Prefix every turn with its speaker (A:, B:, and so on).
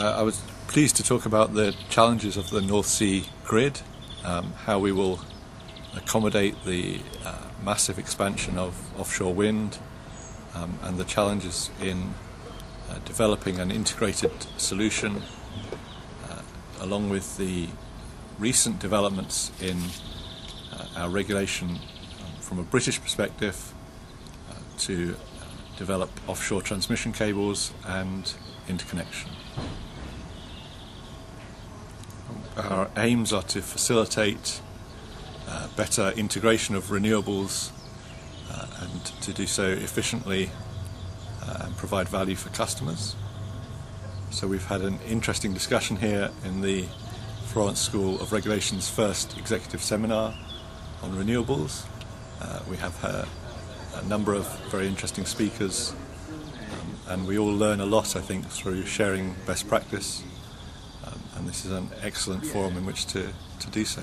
A: Uh, I was pleased to talk about the challenges of the North Sea grid, um, how we will accommodate the uh, massive expansion of offshore wind, um, and the challenges in uh, developing an integrated solution, uh, along with the recent developments in uh, our regulation um, from a British perspective uh, to develop offshore transmission cables and interconnection. Our aims are to facilitate uh, better integration of renewables uh, and to do so efficiently uh, and provide value for customers. So we've had an interesting discussion here in the Florence School of Regulation's first executive seminar on renewables. Uh, we have a number of very interesting speakers um, and we all learn a lot I think through sharing best practice and this is an excellent forum in which to, to do so.